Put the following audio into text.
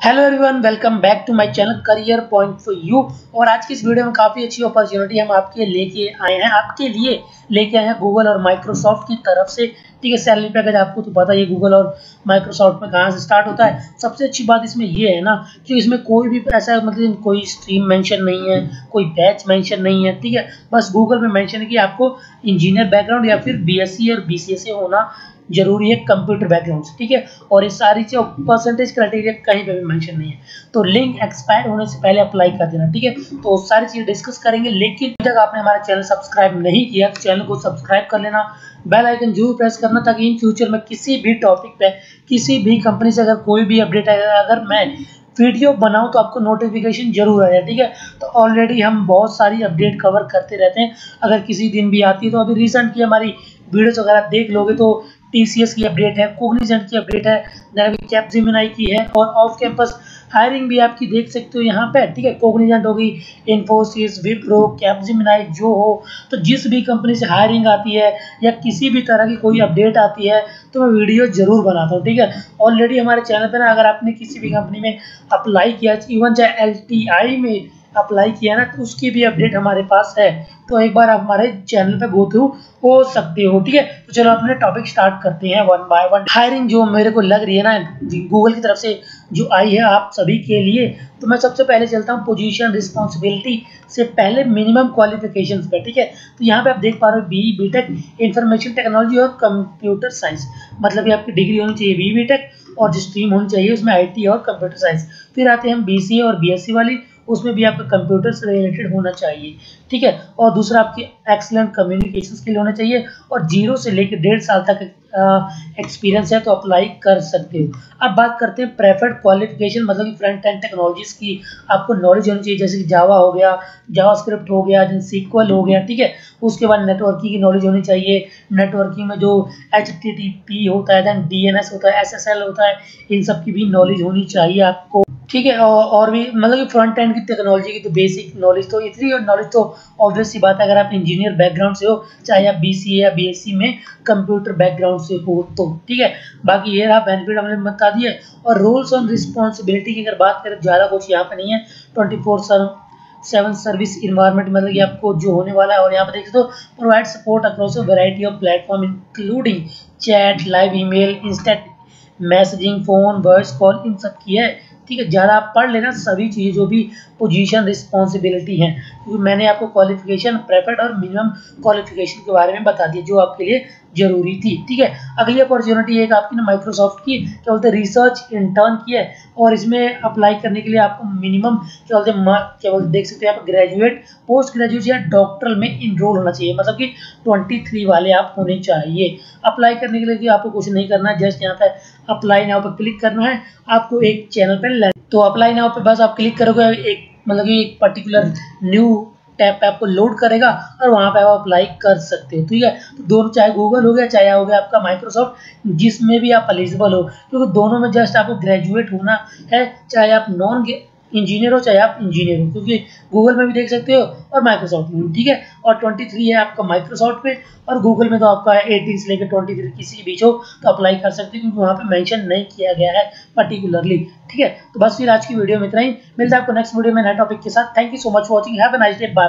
Hello everyone welcome back to my channel career point for you और आज की इस वीडियो में काफ़ी अच्छी अपॉर्चुनिटी हम आपके लेके आए हैं, आपके लिए लेके आए हैं गूगल और माइक्रोसॉफ्ट की तरफ़ से। ठीक है सैलरी पैकेज आपको तो पता ही गूगल और माइक्रोसॉफ्ट में कहाँ से स्टार्ट होता है। सबसे अच्छी बात इसमें ये है ना कि इसमें कोई भी ऐसा मतलब कोई स्ट्रीम मेंशन नहीं है, कोई बैच मेंशन नहीं है, ठीक है? बस गूगल में मेंशन है कि आपको इंजीनियर बैकग्राउंड या फिर बीएससी और बी से होना ज़रूरी है कंप्यूटर बैकग्राउंड से, ठीक है? और ये सारी चीज़ परसेंटेज क्राइटेरिया कहीं पे भी मेंशन नहीं है। तो लिंक एक्सपायर होने से पहले अप्लाई कर देना, ठीक है? तो सारी चीज़ डिस्कस करेंगे, लेकिन जब आपने हमारा चैनल सब्सक्राइब नहीं किया तो चैनल को सब्सक्राइब कर लेना। बेल आइकन ज़रूर प्रेस करना ताकि इन फ्यूचर में किसी भी टॉपिक पे, किसी भी कंपनी से अगर कोई भी अपडेट आएगा अगर मैं वीडियो बनाऊँ तो आपको नोटिफिकेशन ज़रूर आएगा ठीक है? तो ऑलरेडी हम बहुत सारी अपडेट कवर करते रहते हैं। अगर किसी दिन भी आती है तो अभी रिसेंट की हमारी वीडियोस वगैरह देख लोगे तो TCS की अपडेट है कोग्निजेंट की अपडेट है कैपजिमिनाई की है और ऑफ़ कैंपस हायरिंग भी आपकी देख सकते हो यहाँ पे, ठीक है? कोग्निजेंट होगी इन्फोसिस विप्रो कैपजिमिनाई जो हो तो जिस भी कंपनी से हायरिंग आती है या किसी भी तरह की कोई अपडेट आती है तो मैं वीडियो ज़रूर बनाता हूँ, ठीक है? ऑलरेडी हमारे चैनल पर ना, अगर आपने किसी भी कंपनी में अप्लाई किया इवन चाहे एलटीआई में अप्लाई किया ना तो उसकी भी अपडेट हमारे पास है। तो एक बार आप हमारे चैनल पे गो थ्रू हो सकते हो, ठीक है? तो चलो अपने टॉपिक स्टार्ट करते हैं वन बाय वन हायरिंग जो मेरे को लग रही है ना गूगल की तरफ़ से जो आई है आप सभी के लिए तो मैं सबसे पहले चलता हूँ पोजीशन रिस्पॉन्सिबिलिटी से पहले मिनिमम क्वालिफिकेशंस पे, ठीक है? तो यहाँ पे आप देख पा रहे हो B B tech information technology और कंप्यूटर साइंस मतलब ये आपकी डिग्री होनी चाहिए बी बी टेक और जो स्ट्रीम होनी चाहिए, उसमें आईटी और कंप्यूटर साइंस फिर आते हैं हम बी और बीएससी वाली। उसमें भी आपका कंप्यूटर से रिलेटेड होना चाहिए, ठीक है? और दूसरा आपकी एक्सलेंट कम्युनिकेशन स्किल होना चाहिए और ज़ीरो से लेकर डेढ़ साल तक एक्सपीरियंस है तो अप्लाई कर सकते हो। अब बात करते हैं प्रेफर्ड क्वालिफिकेशन मतलब कि फ्रंट एंड टेक्नोलॉजीज़ की आपको नॉलेज होनी चाहिए, जैसे कि जावा हो गया जावा स्क्रिप्ट हो गया जैसे सीक्वल हो गया, ठीक है? उसके बाद नेटवर्किंग की नॉलेज होनी चाहिए। नेटवर्किंग में जो एचटीटीपी होता है देन डीएनएस होता है एसएसएल होता है, इन सब की भी नॉलेज होनी चाहिए आपको। ठीक है, और भी मतलब कि फ्रंट एंड की टेक्नोलॉजी की तो बेसिक नॉलेज तो इतनी नॉलेज तो ऑब्वियस सी बात है, अगर आप इंजीनियर बैकग्राउंड से हो, चाहे आप बी या बीएससी में कंप्यूटर बैकग्राउंड से हो तो ठीक है। बाकी ये रहा बेनिफिट हमने बता दिए और रोल्स ऑन रिस्पॉन्सिबिलिटी की अगर बात करें ज़्यादा कुछ यहाँ पर नहीं है। Twenty four seven service environment मतलब कि आपको जो होने वाला है, और यहाँ पर देख सकते हो provide support across a variety of platform including chat live email instant messaging phone voice call इन सब की है। ठीक है, ज़्यादा पढ़ लेना सभी चीज़ें जो भी पोजीशन रिस्पॉन्सिबिलिटी हैं। क्योंकि मैंने आपको क्वालिफिकेशन प्रेफर्ड और मिनिमम क्वालिफिकेशन के बारे में बता दिया, जो आपके लिए ज़रूरी थी, ठीक है? अगली अपॉर्चुनिटी एक आपकी ना माइक्रोसॉफ्ट की, क्या बोलते हैं रिसर्च इंटर्न की है, और इसमें अप्लाई करने के लिए आपको मिनिमम क्या बोलते हैं क्या बोलते देख सकते हैं आप ग्रेजुएट पोस्ट ग्रेजुएट या डॉक्टरल में इनरोल होना चाहिए मतलब कि ट्वेंटी वाले आप होने चाहिए। अप्लाई करने के लिए आपको कुछ नहीं करना है जस्ट यहाँ पे अप्लाई नाउ पर क्लिक करना है, आपको एक चैनल पर तो अप्लाई नाउ पर बस आप क्लिक करोगे, एक मतलब कि एक पर्टिकुलर न्यू टैब पे आपको लोड करेगा और वहाँ पे आप अप्लाई कर सकते हो, ठीक है? तो दोनों, चाहे गूगल हो गया, चाहे हो गया आपका माइक्रोसॉफ्ट जिसमें भी आप एलिजिबल हो, क्योंकि दोनों में जस्ट आपको ग्रेजुएट होना है, चाहे आप नॉन इंजीनियर हो, चाहे आप इंजीनियर हो, क्योंकि गूगल में भी देख सकते हो और माइक्रोसॉफ्ट में ठीक है? और 23 है आपका माइक्रोसॉफ्ट पे और गूगल में तो आपका एटीन से लेकर 23 किसी के बीच हो तो अप्लाई कर सकते हो, क्योंकि वहाँ पे मेंशन नहीं किया गया है पर्टिकुलरली ठीक है? तो बस फिर आज की वीडियो में इतना ही। मिलता है आपको नेक्स्ट वीडियो में नए टॉपिक के साथ। Thank you so much watching have nice day bye